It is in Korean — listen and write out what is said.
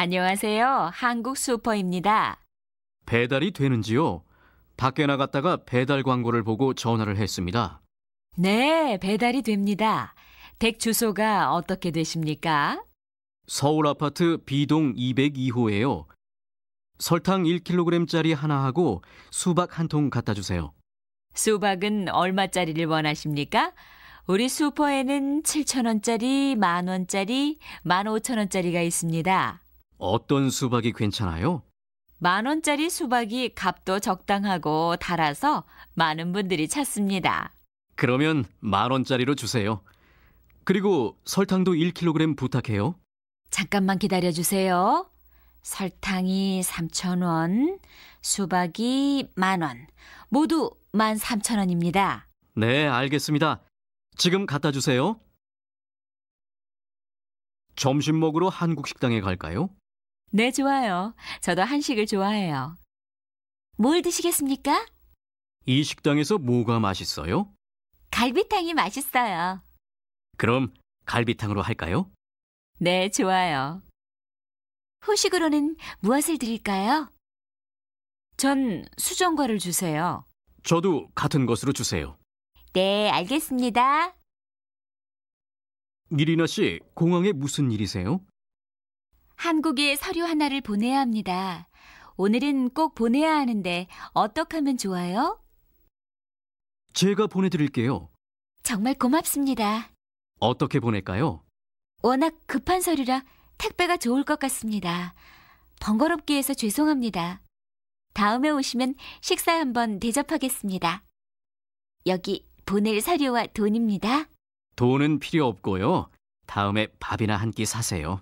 안녕하세요. 한국 슈퍼입니다. 배달이 되는지요? 밖에 나갔다가 배달 광고를 보고 전화를 했습니다. 네, 배달이 됩니다. 댁 주소가 어떻게 되십니까? 서울 아파트 B동 202호예요. 설탕 1kg짜리 하나 하고 수박 한 통 갖다 주세요. 수박은 얼마짜리를 원하십니까? 우리 슈퍼에는 7,000원짜리, 만원짜리, 15,000원짜리가 있습니다. 어떤 수박이 괜찮아요? 만 원짜리 수박이 값도 적당하고 달아서 많은 분들이 찾습니다. 그러면 만 원짜리로 주세요. 그리고 설탕도 1kg 부탁해요. 잠깐만 기다려 주세요. 설탕이 3,000원, 수박이 만 원, 모두 13,000원입니다. 네, 알겠습니다. 지금 갖다 주세요. 점심 먹으러 한국 식당에 갈까요? 네, 좋아요. 저도 한식을 좋아해요. 뭘 드시겠습니까? 이 식당에서 뭐가 맛있어요? 갈비탕이 맛있어요. 그럼 갈비탕으로 할까요? 네, 좋아요. 후식으로는 무엇을 드릴까요? 전 수정과를 주세요. 저도 같은 것으로 주세요. 네, 알겠습니다. 미리나 씨, 공항에 무슨 일이세요? 한국에 서류 하나를 보내야 합니다. 오늘은 꼭 보내야 하는데 어떻게 하면 좋아요? 제가 보내드릴게요. 정말 고맙습니다. 어떻게 보낼까요? 워낙 급한 서류라 택배가 좋을 것 같습니다. 번거롭게 해서 죄송합니다. 다음에 오시면 식사 한번 대접하겠습니다. 여기 보낼 서류와 돈입니다. 돈은 필요 없고요. 다음에 밥이나 한 끼 사세요.